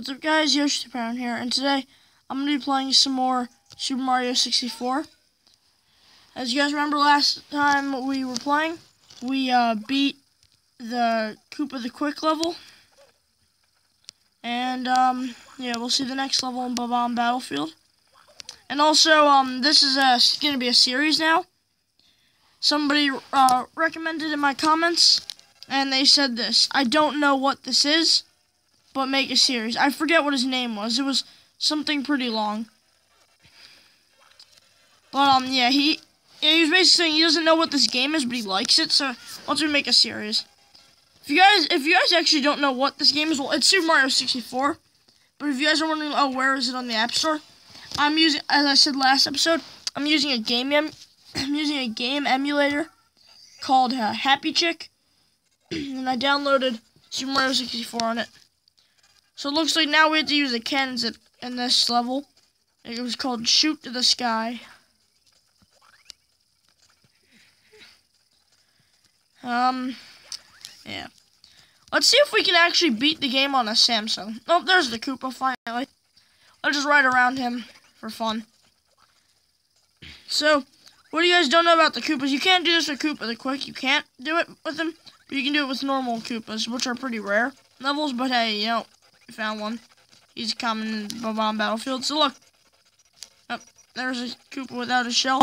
What's up guys, Yoshi Brown here, and today I'm going to be playing some more Super Mario 64. As you guys remember last time we were playing, we uh, beat the Koopa the Quick level. And, um, yeah, we'll see the next level in Bob-omb Battlefield. And also, um, this is going to be a series now. Somebody uh, recommended in my comments, and they said this. I don't know what this is, but make a series. I forget what his name was. It was something pretty long. But, um, yeah, he, yeah, he was basically saying he doesn't know what this game is, but he likes it, so me to make a series. If you guys, if you guys actually don't know what this game is, well, it's Super Mario 64. But if you guys are wondering, oh, where is it on the App Store? I'm using, as I said last episode, I'm using a game, em I'm using a game emulator called uh, Happy Chick, and I downloaded Super Mario 64 on it. So it looks like now we have to use the cannons in this level. It was called Shoot to the Sky. Um, yeah. Let's see if we can actually beat the game on a Samsung. Oh, there's the Koopa, finally. I'll just ride around him for fun. So, what do you guys don't know about the Koopas? You can't do this with Koopa the Quick. You can't do it with them. You can do it with normal Koopas, which are pretty rare levels. But hey, you know, found one. He's coming in Bob-omb Battlefield. So look. Oh, there's a Koopa without a shell.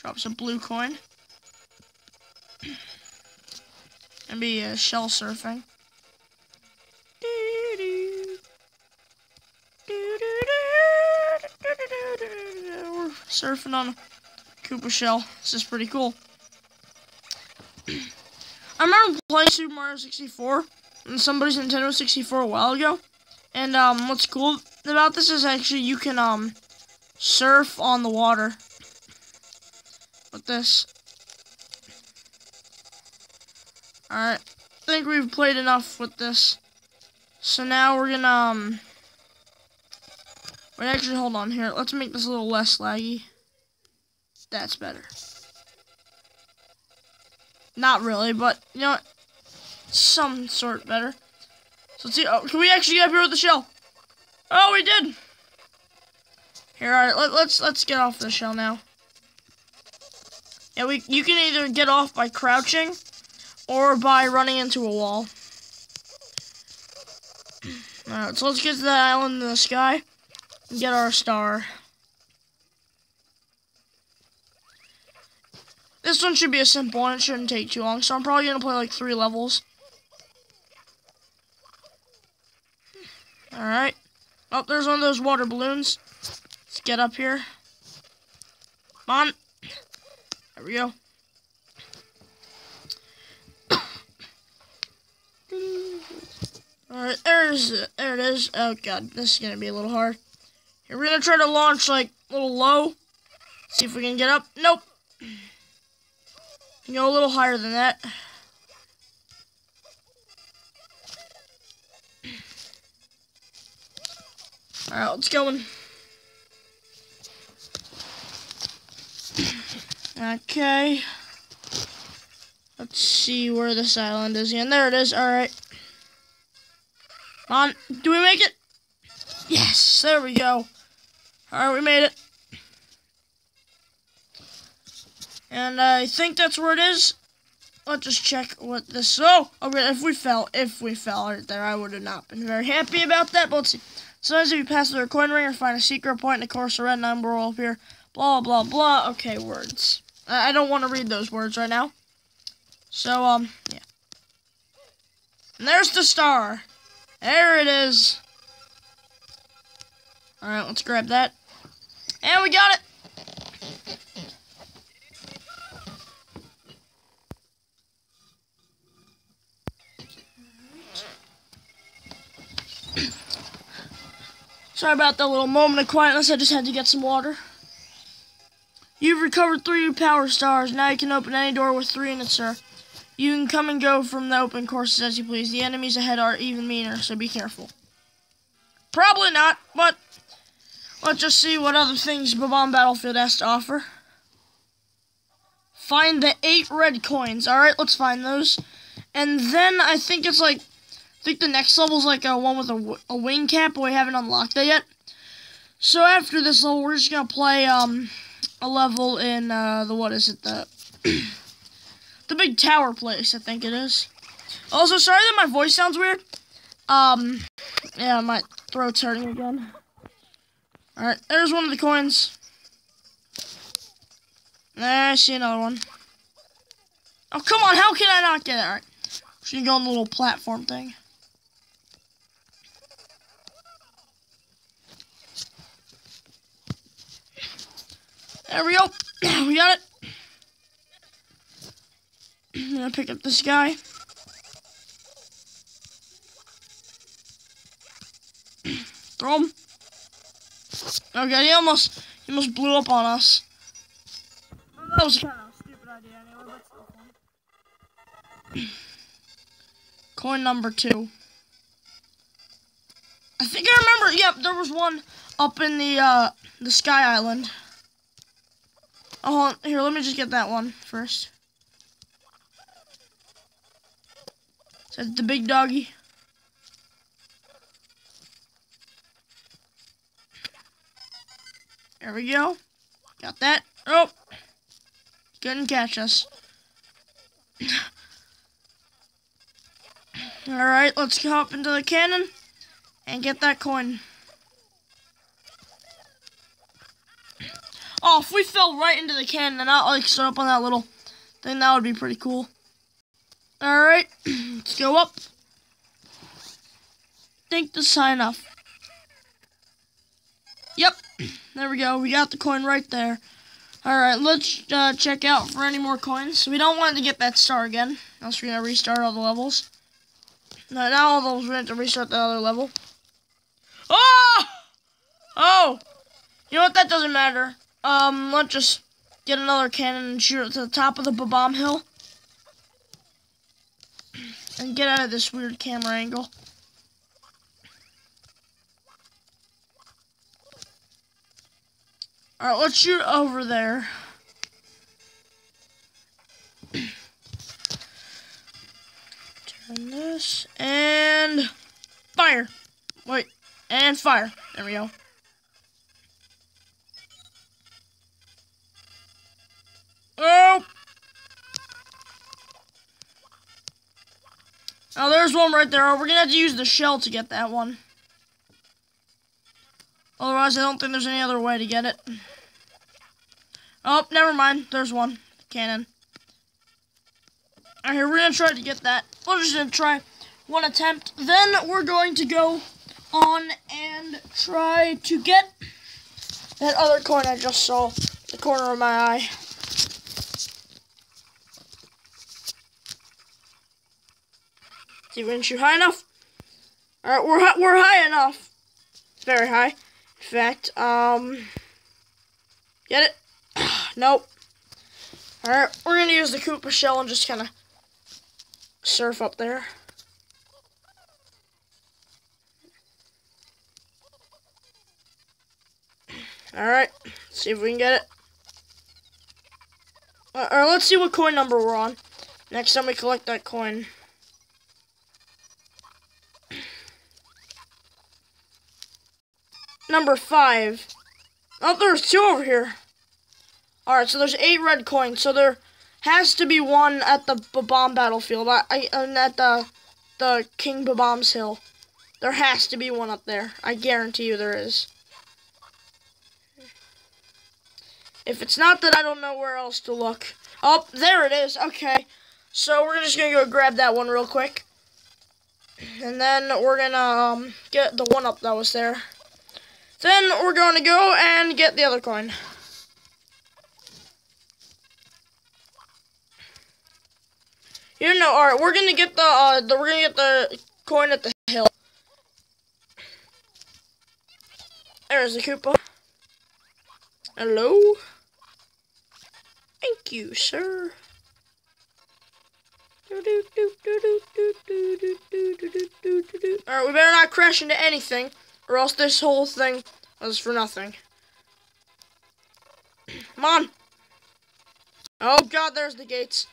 Drops a blue coin. and be uh, shell surfing. We're surfing on a Koopa shell. This is pretty cool. I remember playing Super Mario 64 on somebody's Nintendo 64 a while ago. And um, what's cool about this is actually you can um, surf on the water with this. Alright, I think we've played enough with this. So now we're gonna, um, wait, actually, hold on here. Let's make this a little less laggy. That's better. Not really, but, you know? Some sort better. So let's see. Oh, can we actually get up here with the shell? Oh, we did. Here, all right. Let, let's let's get off the shell now. Yeah, we you can either get off by crouching or by running into a wall. Alright, so let's get to the island in the sky and get our star. This one should be a simple one, it shouldn't take too long, so I'm probably going to play like three levels. Alright. Oh, there's one of those water balloons. Let's get up here. Come on. There we go. Alright, there's there it is. Oh god, this is gonna be a little hard. Here, we're gonna try to launch like a little low. See if we can get up. Nope. You go a little higher than that. Alright, let's go in. Okay. Let's see where this island is again. There it is. Alright. On. Do we make it? Yes. There we go. Alright, we made it. And I think that's where it is. Let's just check what this... Oh! Okay, if we fell, if we fell right there, I would have not been very happy about that. But let's see. Sometimes if you pass through a coin ring or find a secret point, and of course a red number will appear. Blah, blah, blah. Okay, words. I don't want to read those words right now. So, um, yeah. And there's the star. There it is. Alright, let's grab that. And we got it. Sorry about that little moment of quietness. I just had to get some water. You've recovered three power stars. Now you can open any door with three in it, sir. You can come and go from the open courses as you please. The enemies ahead are even meaner, so be careful. Probably not, but let's just see what other things Bob-omb Battlefield has to offer. Find the eight red coins. Alright, let's find those. And then I think it's like I think the next level's like a one with a, a wing cap, but we haven't unlocked that yet. So after this level, we're just gonna play um a level in uh, the what is it the the big tower place? I think it is. Also, sorry that my voice sounds weird. Um, yeah, my throat's hurting again. All right, there's one of the coins. There, I see another one. Oh, come on, how can I not get it? All right, just gonna go on the little platform thing. There we go. we got it. I'm gonna pick up this guy. Throw him. Okay, he almost he almost blew up on us. That was kind of a stupid idea anyway, but still fun. Coin number two. I think I remember. Yep, there was one up in the uh, the Sky Island. Oh, here, let me just get that one first. Is that the big doggy? There we go. Got that. Oh! Couldn't catch us. Alright, let's hop into the cannon and get that coin. Oh, if we fell right into the cannon and not like stood up on that little thing, that would be pretty cool. Alright, let's go up. Think this high enough. Yep, there we go. We got the coin right there. Alright, let's uh, check out for any more coins. We don't want to get that star again, else we're going to restart all the levels. No, now all those we have to restart the other level. Oh! Oh! You know what? That doesn't matter. Um, let's just get another cannon and shoot it to the top of the bomb hill. And get out of this weird camera angle. Alright, let's shoot over there. Turn this and fire. Wait, and fire. There we go. Oh! Oh, there's one right there. Oh, we're gonna have to use the shell to get that one. Otherwise, I don't think there's any other way to get it. Oh, never mind. There's one. Cannon. Alright, we're gonna try to get that. We're just gonna try one attempt. Then we're going to go on and try to get that other coin I just saw. The corner of my eye. See if we shoot high enough. Alright, we're, we're high enough. Very high. In fact, um... Get it? nope. Alright, we're gonna use the Koopa shell and just kind of surf up there. Alright, see if we can get it. Alright, let's see what coin number we're on. Next time we collect that coin. Number five. Oh, there's two over here. Alright, so there's eight red coins. So there has to be one at the Bob-omb battlefield. I, I, and at the, the King Bob-omb's hill. There has to be one up there. I guarantee you there is. If it's not that, I don't know where else to look. Oh, there it is. Okay. So we're just going to go grab that one real quick. And then we're going to um, get the one up that was there. Then we're going to go and get the other coin. You know, alright, we're gonna get the, uh, the, we're gonna get the coin at the hill. There's the Koopa. Hello? Thank you, sir. Alright, we better not crash into anything. Or else this whole thing was for nothing. Come on. Oh god, there's the gates.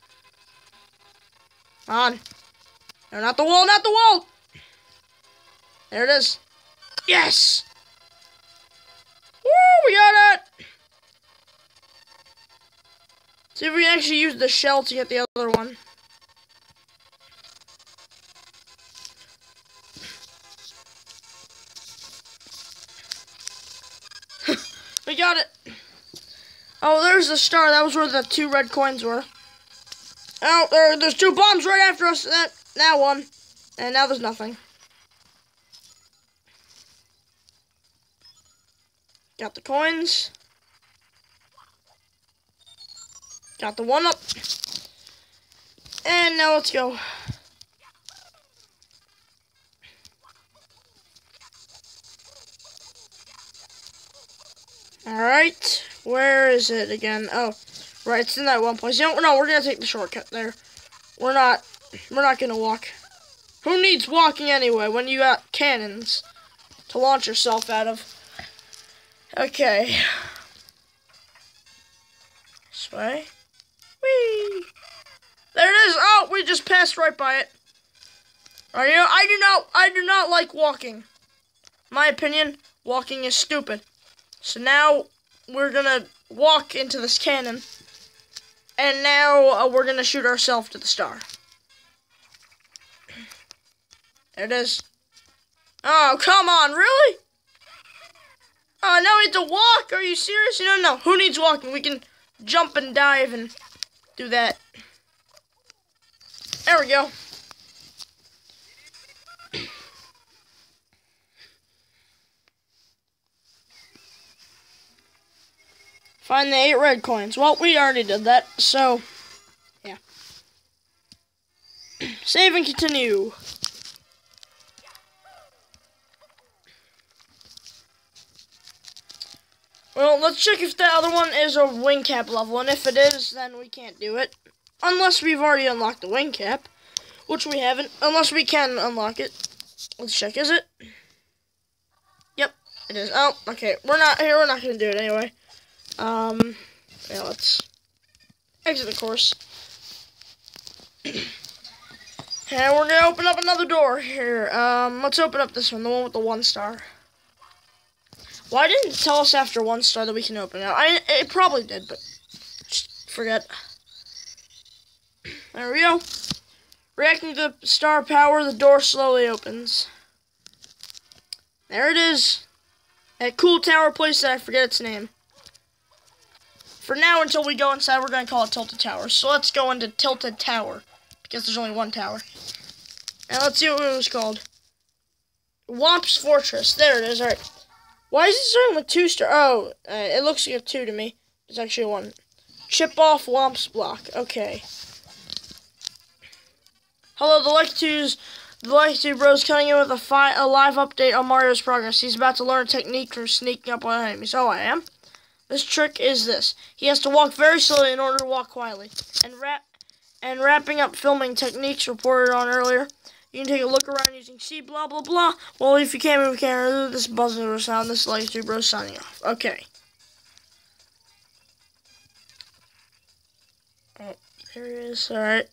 Come on. No, not the wall, not the wall! There it is. Yes! Woo, we got it! See if we can actually use the shell to get the other one. There's the star. That was where the two red coins were. Oh, there, there's two bombs right after us. That, that one. And now there's nothing. Got the coins. Got the one up. And now let's go. Alright. Where is it again? Oh, right, it's in that one place. You know, no, we're gonna take the shortcut there. We're not we're not gonna walk. Who needs walking anyway when you got cannons to launch yourself out of? Okay. This way. Whee! There it is! Oh, we just passed right by it. Are you? I do not. I do not like walking. My opinion, walking is stupid. So now we're gonna walk into this cannon, and now uh, we're gonna shoot ourselves to the star. There it is. Oh, come on, really? Oh, now we have to walk. Are you serious? No, no. Who needs walking? We can jump and dive and do that. There we go. Find the eight red coins. Well, we already did that, so, yeah. Save and continue. Well, let's check if the other one is a wing cap level, and if it is, then we can't do it. Unless we've already unlocked the wing cap, which we haven't, unless we can unlock it. Let's check, is it? Yep, it is. Oh, okay, we're not here, we're not going to do it anyway. Um, yeah, let's exit the course. and we're to open up another door here. Um, let's open up this one, the one with the one star. Why didn't it tell us after one star that we can open it? I it probably did, but just forget. There we go. Reacting to the star power, the door slowly opens. There it is. That cool tower place that I forget its name. For now, until we go inside, we're going to call it Tilted Tower. So let's go into Tilted Tower, because there's only one tower. And let's see what it was called. Whomp's Fortress. There it is. All right. Why is it starting with two star? Oh, uh, it looks like a two to me. It's actually one. Chip off Whomp's block. Okay. Hello, the Lakitus. The Lakitu Bros coming in with a, fi a live update on Mario's progress. He's about to learn a technique for sneaking up on enemies. Oh, I am. This trick is this. He has to walk very slowly in order to walk quietly. And wrap and wrapping up filming techniques reported on earlier. You can take a look around using C, blah, blah, blah. Well, if you can't move camera, this buzzer sound, this is Two Bros signing off. Okay. Oh, there it is. Alright.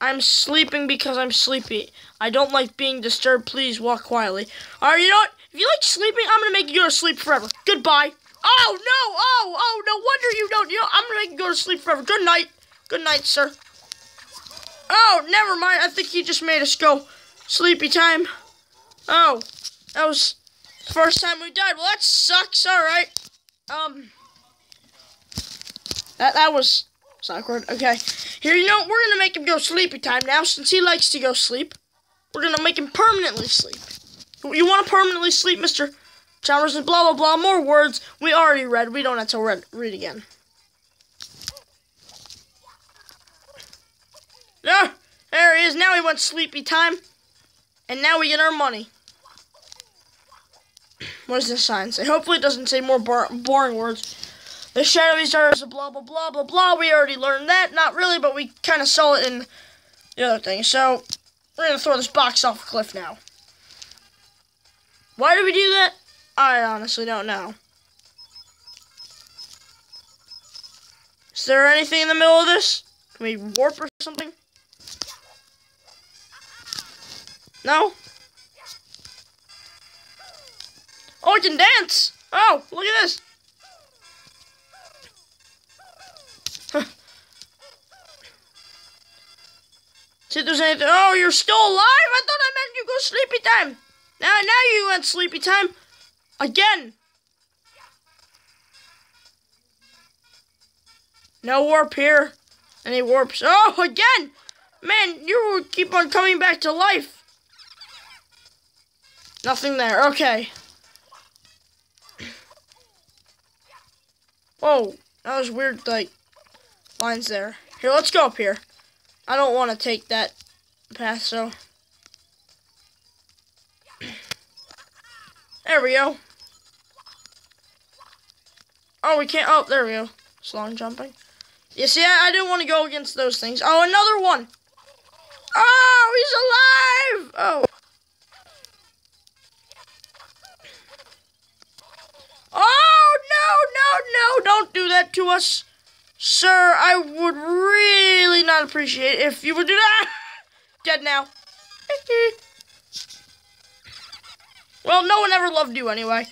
I'm sleeping because I'm sleepy. I don't like being disturbed. Please walk quietly. Alright, you know what? If you like sleeping, I'm to make you go to sleep forever. Goodbye. Oh, no. Oh, oh, no wonder you don't. You know, I'm going to go to sleep forever. Good night. Good night, sir. Oh, never mind. I think he just made us go Sleepy time. Oh, that was the first time we died. Well, that sucks. All right. Um, that that was awkward. Okay, here you know we're gonna make him go sleepy time now since he likes to go sleep. We're gonna make him permanently sleep. You want to permanently sleep, Mister Chalmers? Blah blah blah. More words we already read. We don't have to read read again. Yeah, there he is. Now he wants sleepy time. And now we get our money. What does this sign say? Hopefully it doesn't say more boring words. The shadowy stars, blah, blah, blah, blah, blah. We already learned that. Not really, but we kind of saw it in the other thing. So, we're going to throw this box off a cliff now. Why did we do that? I honestly don't know. Is there anything in the middle of this? Can we warp or something? No? Oh, I can dance. Oh, look at this. See if there's anything. Oh, you're still alive? I thought I meant you go sleepy time. Now, now you went sleepy time. Again. No warp here. Any warps? Oh, again. Man, you keep on coming back to life. Nothing there. Okay. Whoa, that was weird, like, lines there. Here, let's go up here. I don't want to take that path, so. There we go. Oh, we can't. Oh, there we go. Long jumping. You see, I, I didn't want to go against those things. Oh, another one. Oh, he's alive. Oh. Oh, no, no, no. Don't do that to us. Sir, I would really not appreciate if you would do that. Dead now. well, no one ever loved you anyway.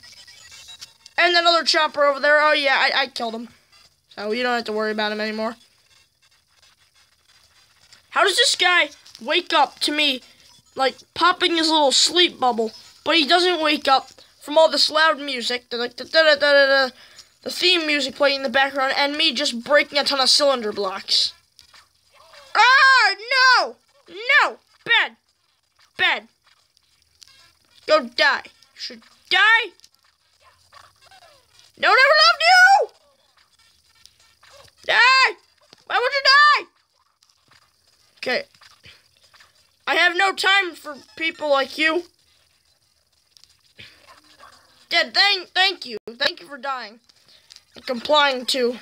And another chopper over there. Oh, yeah, I, I killed him. So you don't have to worry about him anymore. How does this guy wake up to me, like, popping his little sleep bubble, but he doesn't wake up from all this loud music, the, like, da, da, da, da, the theme music playing in the background, and me just breaking a ton of cylinder blocks. Ah, no! No! Bad! Bad! Go die. You should die! No one ever loved you! Die! Why would you die? Okay. I have no time for people like you. Yeah, thank, thank you. Thank you for dying. And complying to,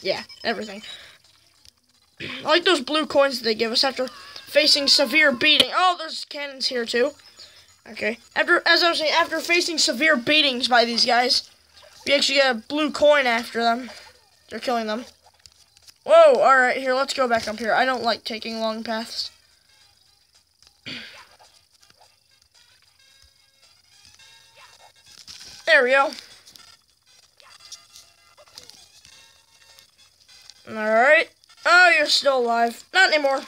yeah, everything. I like those blue coins that they give us after facing severe beating. Oh, there's cannons here too. Okay. After, as I was saying, after facing severe beatings by these guys, we actually get a blue coin after them. They're killing them. Whoa, alright, here, let's go back up here. I don't like taking long paths. There we go. Alright. Oh, you're still alive. Not anymore.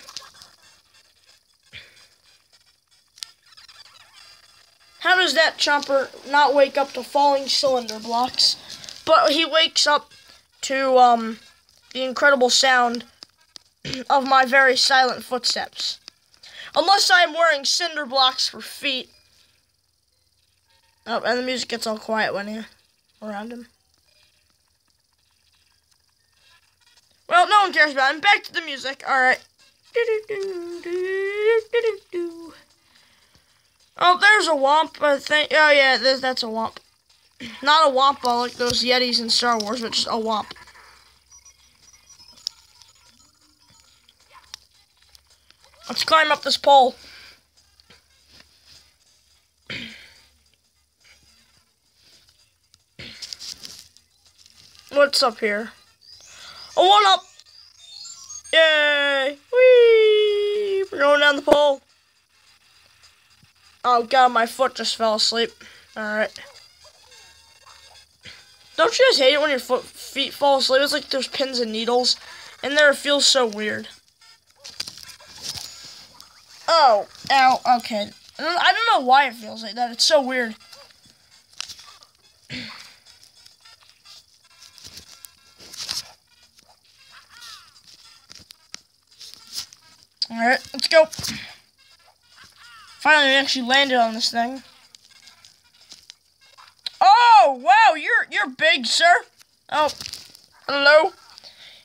How does that chopper not wake up to falling cylinder blocks? But he wakes up to um, the incredible sound of my very silent footsteps. Unless I'm wearing cinder blocks for feet. Oh, and the music gets all quiet when you're around him. Well, no one cares about him. Back to the music. Alright. Oh, there's a whomp, I think. Oh, yeah, that's a whomp. Not a wampa like those Yetis in Star Wars, but just a whomp. Let's climb up this pole. What's up here? A one up! Yay! Whee! We're going down the pole. Oh god, my foot just fell asleep. Alright. Don't you guys hate it when your foot, feet fall asleep? It's like there's pins and needles in there. It feels so weird. Oh, ow, okay. I don't know why it feels like that. It's so weird. Alright, let's go. Finally, actually landed on this thing. Oh, wow, you're you're big, sir. Oh, hello.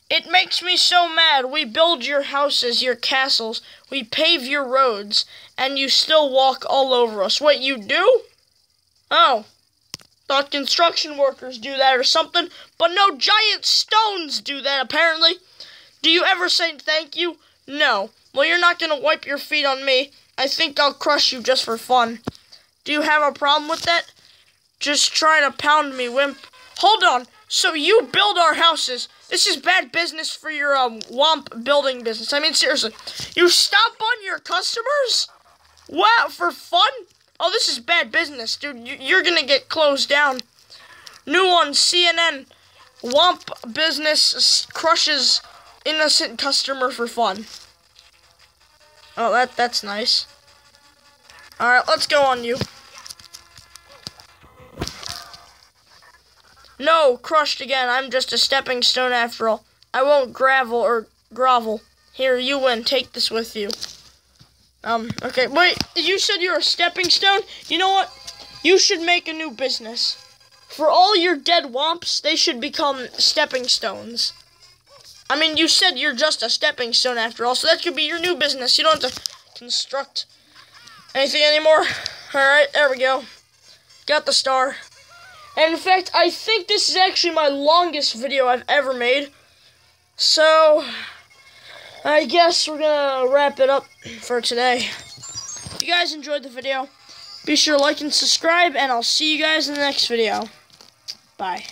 It makes me so mad. We build your houses, your castles, we pave your roads, and you still walk all over us. What you do? Oh, thought construction workers do that or something, but no giant stones do that apparently. Do you ever say thank you? No. Well, you're not gonna wipe your feet on me. I think I'll crush you just for fun. Do you have a problem with that? Just try to pound me, wimp. Hold on. So you build our houses. This is bad business for your um, Whomp building business. I mean, seriously. You stomp on your customers? Wow, for fun? Oh, this is bad business, dude. You- You're gonna get closed down. New one, CNN. Whomp business crushes innocent customer for fun. Oh, that that's nice. All right, let's go on you. No, crushed again. I'm just a stepping stone after all. I won't gravel or grovel. Here, you win. Take this with you. Um, okay, wait. You said you're a stepping stone? You know what? You should make a new business. For all your dead whomps, they should become stepping stones. I mean, you said you're just a stepping stone after all, so that could be your new business. You don't have to construct anything anymore. Alright, there we go. Got the star. And in fact, I think this is actually my longest video I've ever made. So, I guess we're gonna wrap it up for today. If you guys enjoyed the video, be sure to like and subscribe, and I'll see you guys in the next video. Bye.